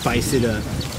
spice it up.